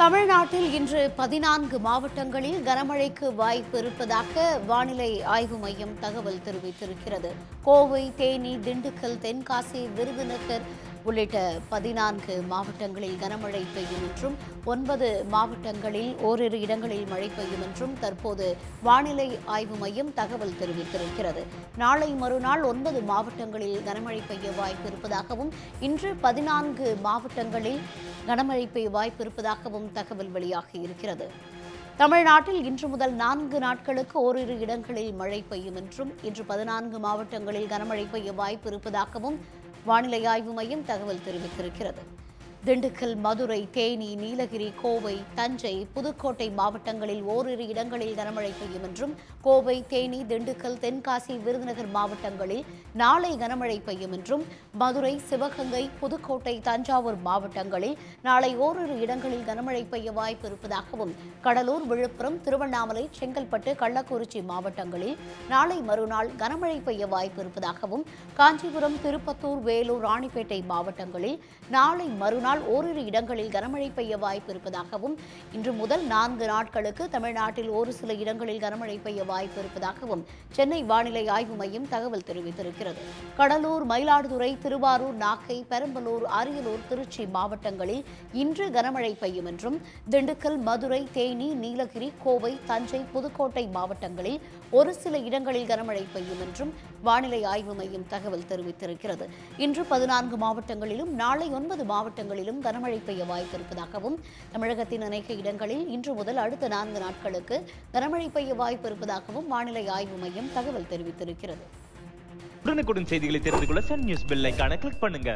தமிழ்நாட்டில் இன்று பதினான்கு மாவட்டங்களில் கனமழைக்கு வாய்ப்பு இருப்பதாக வானிலை ஆய்வு மையம் தகவல் தெரிவித்திருக்கிறது. கோவை தேனி திண்டுக்கல் தென்காசி விருதுநகர் உள்ளிட்ட பதினான்கு மாவட்டங்களில் கனமழை பெய்யும் என்றும் ஒன்பது மாவட்டங்களில் ஓரிரு இடங்களில் மழை பெய்யும் என்றும் தற்போது வானிலை ஆய்வு மையம் தகவல் தெரிவித்திருக்கிறது. நாளை மறுநாள் ஒன்பது மாவட்டங்களில் கனமழை பெய்ய வாய்ப்பு இருப்பதாகவும் இன்று பதினான்கு மாவட்டங்களில் கனமழை பெய்ய வாய்ப்பு இருப்பதாகவும் தகவல் வெளியாகி இருக்கிறது. தமிழ்நாட்டில் இன்று முதல் நான்கு நாட்களுக்கு ஓரிரு இடங்களில் மழை பெய்யும் என்றும் இன்று பதினான்கு மாவட்டங்களில் கனமழை பெய்ய வாய்ப்பு இருப்பதாகவும் வானிலை ஆய்வு மையம் தகவல் தெரிவித்திருக்கிறது. திண்டுக்கல் மதுரை தேனி நீலகிரி கோவை தஞ்சை புதுக்கோட்டை மாவட்டங்களில் ஓரிரு இடங்களில் கனமழை பெய்யும் என்றும் கோவை தேனி திண்டுக்கல் தென்காசி விருதுநகர் மாவட்டங்களில் நாளை கனமழை பெய்யும் என்றும் மதுரை சிவகங்கை புதுக்கோட்டை தஞ்சாவூர் மாவட்டங்களில் நாளை ஓரிரு இடங்களில் கனமழை பெய்ய வாய்ப்பு இருப்பதாகவும் கடலூர் விழுப்புரம் திருவண்ணாமலை செங்கல்பட்டு கள்ளக்குறிச்சி மாவட்டங்களில் நாளை மறுநாள் கனமழை பெய்ய வாய்ப்பு இருப்பதாகவும் காஞ்சிபுரம் திருப்பத்தூர் வேலூர் ராணிப்பேட்டை மாவட்டங்களில் நாளை மறுநாள் ஓரிரு இடங்களில் கனமழை பெய்ய வாய்ப்பு இருப்பதாகவும் இன்று முதல் நான்கு நாட்களுக்கு தமிழ்நாட்டில் ஒரு சில இடங்களில் கனமழை பெய்ய வாய்ப்பு இருப்பதாகவும் சென்னை வானிலை ஆய்வு மையம் தகவல் தெரிவித்திருக்கிறது. கடலூர் மயிலாடுதுறை திருவாரூர் நாகை பெரம்பலூர் அரியலூர் திருச்சி மாவட்டங்களில் இன்று கனமழை பெய்யும் என்றும் திண்டுக்கல் மதுரை தேனி நீலகிரி கோவை தஞ்சை புதுக்கோட்டை மாவட்டங்களில் ஒரு சில இடங்களில் கனமழை பெய்யும் என்றும் வானிலை ஆய்வு மையம் தகவல் தெரிவித்திருக்கிறது. இன்று பதினான்கு மாவட்டங்களிலும் நாளை ஒன்பது மாவட்டங்களிலும் கனமழை பெய்ய வாய்ப்பு இருப்பதாகவும் தமிழகத்தின் அநேக இடங்களில் இன்று முதல் அடுத்த நான்கு நாட்களுக்கு கனமழை பெய்ய வாய்ப்பிருப்பதாகவும் வானிலை ஆய்வு மையம் தகவல் தெரிவித்திருக்கிறது. உடனுக்குடன் செய்திகளை தெரிந்து கொள்ள சன் நியூஸ் பெல்லைக்கான கிளிக் பண்ணுங்க.